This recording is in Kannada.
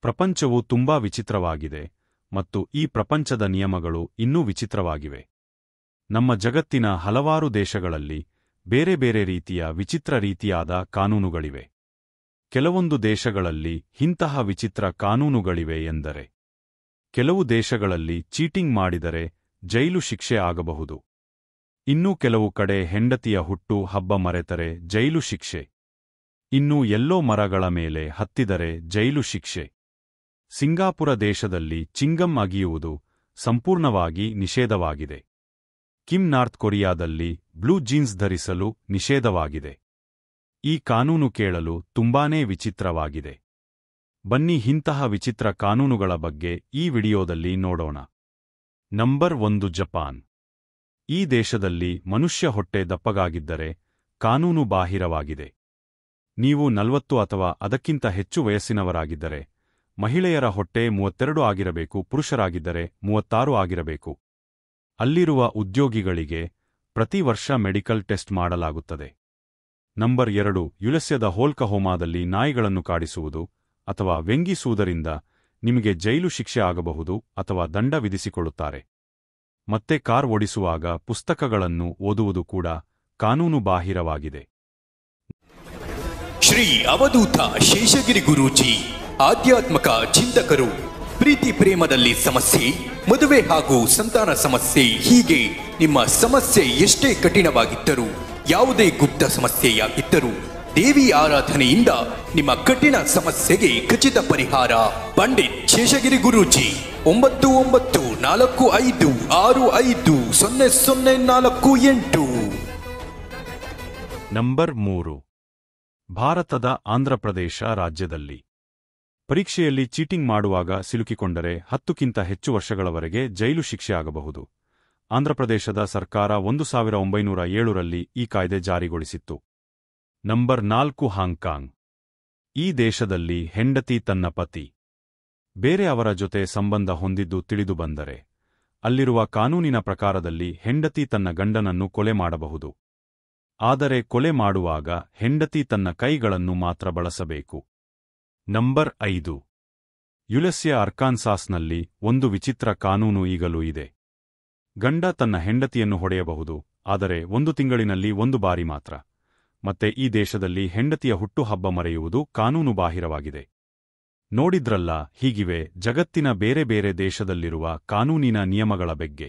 ಪ್ರಪಂಚವು ತುಂಬಾ ವಿಚಿತ್ರವಾಗಿದೆ ಮತ್ತು ಈ ಪ್ರಪಂಚದ ನಿಯಮಗಳು ಇನ್ನೂ ವಿಚಿತ್ರವಾಗಿವೆ. ನಮ್ಮ ಜಗತ್ತಿನ ಹಲವಾರು ದೇಶಗಳಲ್ಲಿ ಬೇರೆ ಬೇರೆ ರೀತಿಯ ವಿಚಿತ್ರ ರೀತಿಯಾದ ಕಾನೂನುಗಳಿವೆ. ಕೆಲವೊಂದು ದೇಶಗಳಲ್ಲಿ ಇಂತಹ ವಿಚಿತ್ರ ಕಾನೂನುಗಳಿವೆ ಎಂದರೆ, ಕೆಲವು ದೇಶಗಳಲ್ಲಿ ಚೀಟಿಂಗ್ ಮಾಡಿದರೆ ಜೈಲು ಶಿಕ್ಷೆ ಆಗಬಹುದು. ಇನ್ನೂ ಕೆಲವು ಕಡೆ ಹೆಂಡತಿಯ ಹುಟ್ಟು ಹಬ್ಬ ಮರೆತರೆ ಜೈಲು ಶಿಕ್ಷೆ. ಇನ್ನೂ ಎಲ್ಲೋ ಮರಗಳ ಮೇಲೆ ಹತ್ತಿದರೆ ಜೈಲು ಶಿಕ್ಷೆ. ಸಿಂಗಾಪುರ ದೇಶದಲ್ಲಿ ಚಿಂಗಂ ಅಗಿಯುವುದು ಸಂಪೂರ್ಣವಾಗಿ ನಿಷೇಧವಾಗಿದೆ. ಕಿಮ್ ನಾರ್ತ್ ಕೊರಿಯಾದಲ್ಲಿ ಬ್ಲೂ ಜೀನ್ಸ್ ಧರಿಸಲು ನಿಷೇಧವಾಗಿದೆ. ಈ ಕಾನೂನು ಕೇಳಲು ತುಂಬಾನೇ ವಿಚಿತ್ರವಾಗಿದೆ. ಬನ್ನಿ ಇಂತಹ ವಿಚಿತ್ರ ಕಾನೂನುಗಳ ಬಗ್ಗೆ ಈ ವಿಡಿಯೋದಲ್ಲಿ ನೋಡೋಣ. ನಂಬರ್ ಒಂದು, ಜಪಾನ್. ಈ ದೇಶದಲ್ಲಿ ಮನುಷ್ಯ ಹೊಟ್ಟೆ ದಪ್ಪಗಾಗಿದ್ದರೆ ಕಾನೂನು ಬಾಹಿರವಾಗಿದೆ. ನೀವು ನಲವತ್ತು ಅಥವಾ ಅದಕ್ಕಿಂತ ಹೆಚ್ಚು ವಯಸ್ಸಿನವರಾಗಿದ್ದರೆ ಮಹಿಳೆಯರ ಹೊಟ್ಟೆ ಮೂವತ್ತೆರಡು ಆಗಿರಬೇಕು, ಪುರುಷರಾಗಿದ್ದರೆ ಮೂವತ್ತಾರು ಆಗಿರಬೇಕು. ಅಲ್ಲಿರುವ ಉದ್ಯೋಗಿಗಳಿಗೆ ಪ್ರತಿ ವರ್ಷ ಮೆಡಿಕಲ್ ಟೆಸ್ಟ್ ಮಾಡಲಾಗುತ್ತದೆ. ನಂಬರ್ ಎರಡು, ಯುಲಸ್ಯದ ಹೋಲ್ಕಹೋಮಾದಲ್ಲಿ ನಾಯಿಗಳನ್ನು ಕಾಡಿಸುವುದು ಅಥವಾ ವ್ಯಂಗಿಸುವುದರಿಂದ ನಿಮಗೆ ಜೈಲು ಶಿಕ್ಷೆ ಆಗಬಹುದು ಅಥವಾ ದಂಡ ವಿಧಿಸಿಕೊಳ್ಳುತ್ತಾರೆ. ಮತ್ತೆ ಕಾರ್ ಓಡಿಸುವಾಗ ಪುಸ್ತಕಗಳನ್ನು ಓದುವುದು ಕೂಡ ಕಾನೂನು ಬಾಹಿರವಾಗಿದೆ. ಶ್ರೀ ಅವಧೂತ ಶೇಷಗಿರಿ ಗುರೂಜಿ. ಆಧ್ಯಾತ್ಮಕ ಚಿಂತಕರು, ಪ್ರೀತಿ ಪ್ರೇಮದಲ್ಲಿ ಸಮಸ್ಯೆ, ಮದುವೆ ಹಾಗೂ ಸಂತಾನ ಸಮಸ್ಯೆ, ಹೀಗೆ ನಿಮ್ಮ ಸಮಸ್ಯೆ ಎಷ್ಟೇ ಕಠಿಣವಾಗಿದ್ದರೂ, ಯಾವುದೇ ಗುಪ್ತ ಸಮಸ್ಯೆಯಾಗಿದ್ದರೂ, ದೇವಿ ಆರಾಧನೆಯಿಂದ ನಿಮ್ಮ ಕಠಿಣ ಸಮಸ್ಯೆಗೆ ಖಚಿತ ಪರಿಹಾರ, ಪಂಡಿತ್ ಶೇಷಗಿರಿ ಗುರೂಜಿ, ಒಂಬತ್ತು ಒಂಬತ್ತು ನಾಲ್ಕು ಐದು ಆರು ಐದು ಸೊನ್ನೆ ಸೊನ್ನೆ ನಾಲ್ಕು ಎಂಟು. ನಂಬರ್ ಮೂರು. ಭಾರತದ ಆಂಧ್ರಪ್ರದೇಶ ರಾಜ್ಯದಲ್ಲಿ. ಪರೀಕ್ಷೆಯಲ್ಲಿ ಚೀಟಿಂಗ್ ಮಾಡುವಾಗ ಸಿಲುಕಿಕೊಂಡರೆ ಹತ್ತುಕ್ಕಿಂತ ಹೆಚ್ಚು ವರ್ಷಗಳವರೆಗೆ ಜೈಲು ಶಿಕ್ಷೆ ಆಗಬಹುದು. ಆಂಧ್ರಪ್ರದೇಶದ ಸರ್ಕಾರ ಒಂದು ಸಾವಿರ ಒಂಬೈನೂರ ಏಳರಲ್ಲಿ ಈ ಕಾಯ್ದೆ ಜಾರಿಗೊಳಿಸಿತ್ತು. ನಂಬರ್ ನಾಲ್ಕು ಹಾಂಗ್ಕಾಂಗ್. ಈ ದೇಶದಲ್ಲಿ ಹೆಂಡತಿ ತನ್ನ ಪತಿ. ಬೇರೆ ಅವರ ಜೊತೆ ಸಂಬಂಧ ಹೊಂದಿದ್ದು ತಿಳಿದುಬಂದರೆ ಅಲ್ಲಿರುವ ಕಾನೂನಿನ ಪ್ರಕಾರದಲ್ಲಿ ಹೆಂಡತಿ ತನ್ನ ಗಂಡನನ್ನು ಕೊಲೆ ಮಾಡಬಹುದು. ಆದರೆ ಕೊಲೆ ಮಾಡುವಾಗ ಹೆಂಡತಿ ತನ್ನ ಕೈಗಳನ್ನು ಮಾತ್ರ ಬಳಸಬೇಕು. ನಂಬರ್ ಐದು. ಯುಲೆಸ್ಯ ಅರ್ಕಾನ್ಸಾಸ್ನಲ್ಲಿ ಒಂದು ವಿಚಿತ್ರ ಕಾನೂನು ಈಗಲೂ ಇದೆ. ಗಂಡ ತನ್ನ ಹೆಂಡತಿಯನ್ನು ಹೊಡೆಯಬಹುದು, ಆದರೆ ಒಂದು ತಿಂಗಳಿನಲ್ಲಿ ಒಂದು ಬಾರಿ ಮಾತ್ರ. ಮತ್ತೆ ಈ ದೇಶದಲ್ಲಿ ಹೆಂಡತಿಯ ಹುಟ್ಟುಹಬ್ಬ ಮರೆಯುವುದು ಕಾನೂನು ಬಾಹಿರವಾಗಿದೆ ನೋಡಿದ್ರಲ್ಲ, ಹೀಗಿವೆ ಜಗತ್ತಿನ ಬೇರೆ ಬೇರೆ ದೇಶದಲ್ಲಿರುವ ಕಾನೂನಿನ ನಿಯಮಗಳ ಬಗ್ಗೆ.